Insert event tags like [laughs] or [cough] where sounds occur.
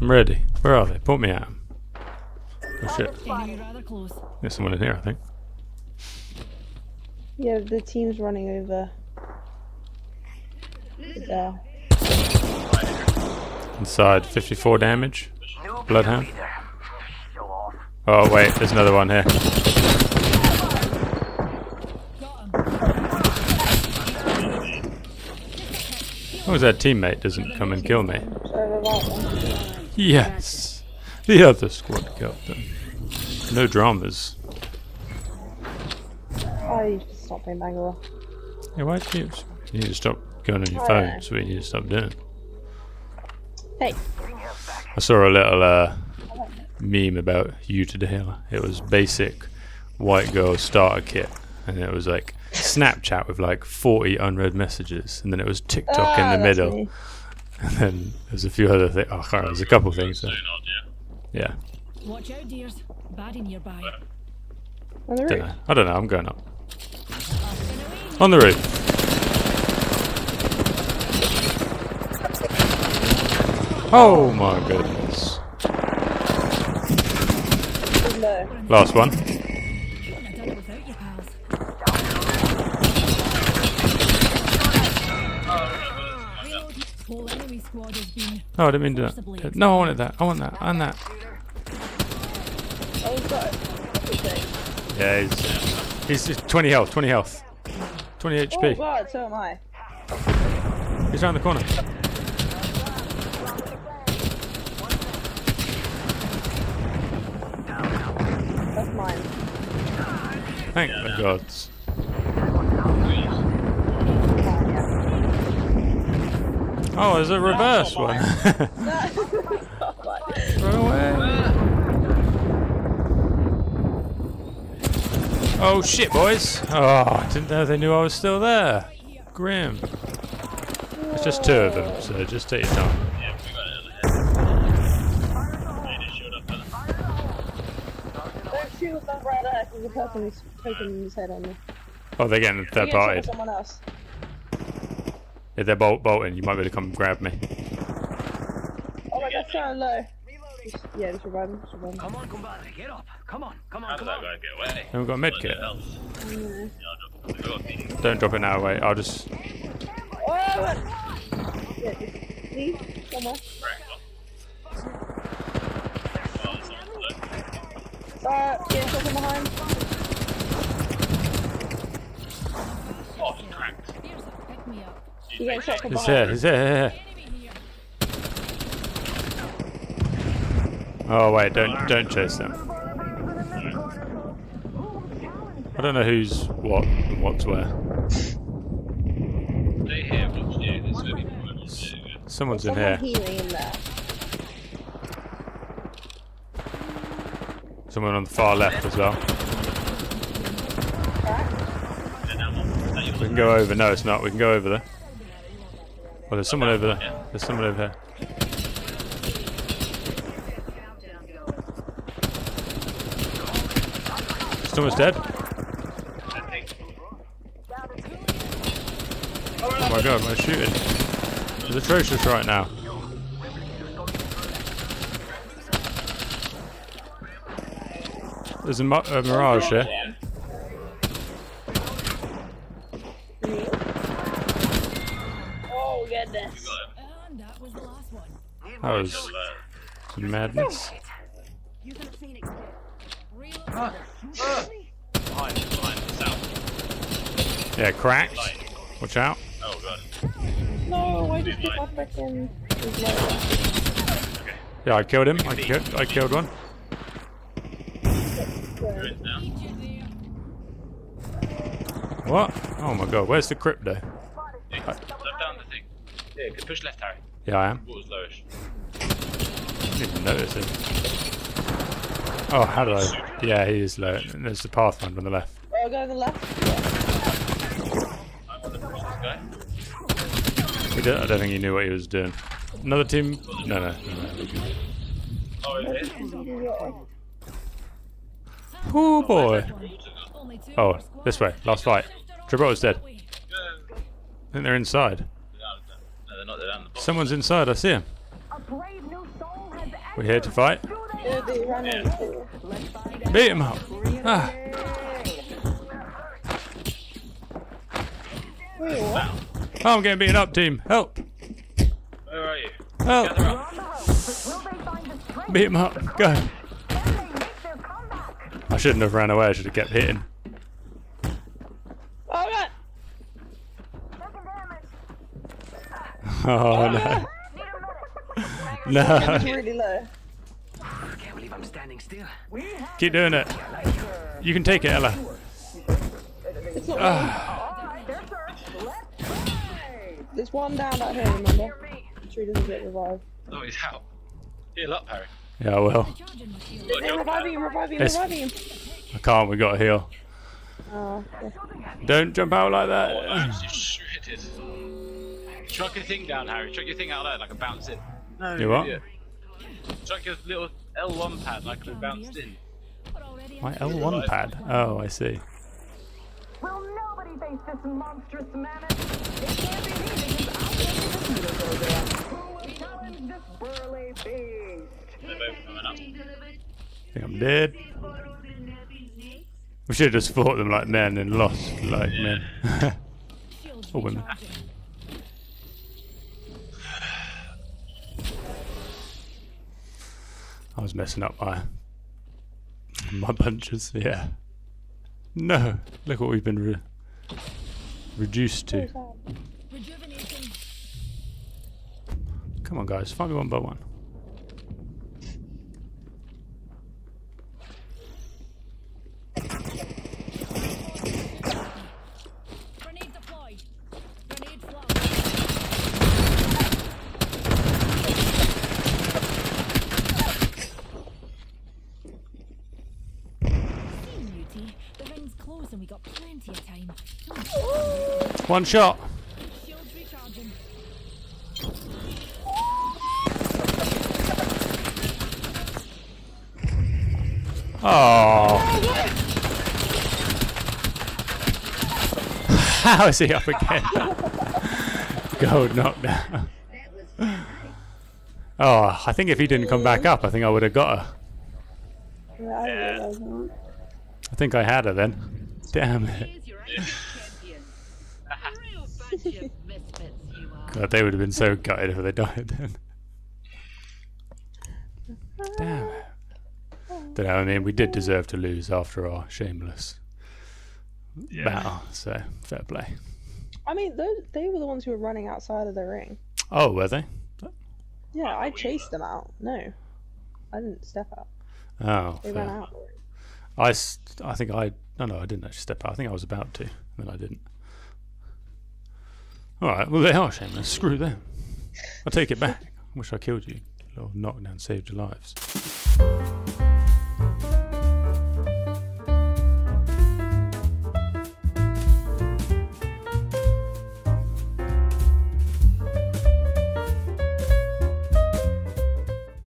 I'm ready. Where are they? Put me at 'em. Oh shit. Enemy rather close. There's someone in here, I think. Yeah, the team's running over. There. Inside, 54 damage. Bloodhound. Oh wait, there's another one here. What was that teammate doesn't come and kill me? Yes. The other squad captain. No dramas. Oh, you should stop being Bangalore. Yeah, why do you, you need to stop going on your phone? That's what you need to stop doing. Hey, I saw a little uh, meme about you today. It was basic white girl starter kit, and it was like Snapchat with like 40 unread messages, and then it was TikTok Ah, in the middle, me. [laughs] and then there's a few other things. Oh, I there's a couple things. So. Yeah, Watch out, dears. Baddie nearby. On the don't roof. know. I don't know. I'm going up on the roof. Oh my goodness! No. Last one. No, I didn't mean to do that. No, I wanted that. I want that. And that. Oh, he's got it. Yeah, he's, he's just 20 health, 20 health. 20 Oh HP. god, so am I. He's around the corner. That's mine. Thank the gods. Oh, there's a reverse one. Run away. Oh shit, boys. Oh, I didn't know they knew I was still there. Grim. It's just two of them, so just take your time. Don't shoot with that right there, the person is taking his head on me. Oh, they're getting third get party. someone else. If they're bolt bolting, you might be able to come grab me. Oh my god, so low. Just, yeah, just revive him. Just revive him. Come on, compadre, get up. Come on, come on, How did that guy get away? Haven't got a med kit. Yeah, don't- I got a feeling. Don't drop it now, wait. I'll just. Oh, yeah, just leave somewhere. Uh, yeah, something behind. Oh, he cracked. Spears have picked me up. You getting shot from He's behind. here, he's here, here, here. Oh wait, don't don't chase them. I don't know who's what and what's where. Stay here, watch you. There's gonna be more. Someone's in here. healing in there. Someone on the far left as well. We can go over. No, it's not. We can go over there. Well, there's someone over there. There's someone over here. Someone's dead. Oh my god, my shooting is atrocious right now. There's a, mi- a mirage here. Oh, goodness. And that was the last one. That was some madness. Real Behind, behind, south. Yeah, cracked. Watch out. Oh god. No, I just hit my freaking. his. Yeah, I killed him. I killed, I killed one. You're in now. What? Oh my god, where's the crypto? Yeah, Left down the thing. Yeah, push left, Harry. Yeah, I am. Water's lowish. I didn't even notice him. Oh, how did I? Yeah, he is low. And there's the Pathfinder on the left. Oh, go on the left. Yeah. I'm gonna push guy. I don't think he knew what he was doing. Another team? No, no, no, no. Oh, it is. Oh boy. only two Oh, more squads. this way. Last fight. Gibraltar's dead. I think they're inside. They're not. They're the. Someone's inside. I see him. A brave new We're here to fight. Yeah, they ran into Beat him up. Ah, oh, I'm getting beaten up, team. Help! Where are you? Help! Beat him up. Go. I shouldn't have ran away. I should have kept hitting. Oh god! Oh no. No. [laughs] really low. Can't believe I'm standing still. Keep doing it. You can take it, Ella. Ah, There's one down out here, remember? Sure he doesn't get revived. Oh, he's out. Heal up, Harry. yeah, I will. Charging my shield. Got a They're reviving him, reviving him, Yes. reviving him. I can't. We got to heal. Oh, yeah. Don't jump out like Oh, that. nice. You shredded. Chuck your thing down, Harry. Chuck your thing out there like a bounce in. No, You what? idiot. Chuck your little L1 pad like it bounced in. My. L1 pad. Oh, I see. Will nobody face this monstrous mammoth? It can't be me because I'm in the computer program. Who will challenge this burly beast? They're both coming up. I think I'm dead. We should have just fought them like men and lost like men. Shields [laughs] Or women. I was messing up my my punches. Yeah. No, look what we've been re- reduced to. Come on, guys, find me one by one. Grenade deployed. Grenade flung. See, Muty. The ring's closed and we got plenty of time. One shot. Oh. [laughs] How is he up again? [laughs] Gold knockdown. Oh, I think if he didn't come back up, I think I would have got her. Yeah, I didn't realize that. I think I had her then. Damn it. Here's your epic champion. A real bunch of misfits you are. God, they would have been so gutted if they died then. Damn it. Don't know, I mean, we did deserve to lose after our shameless battle, so fair play. I mean, those, they were the ones who were running outside of the ring. Oh, were they? Yeah, I chased them out. No, I didn't step out. Oh, They fair. ran out. I, s- I think I, no, no, I didn't actually step out. I think I was about to, then I didn't. Alright, well, they are shameless. Screw them. I'll take it back. Wish I killed you. Little knockdown saved your lives.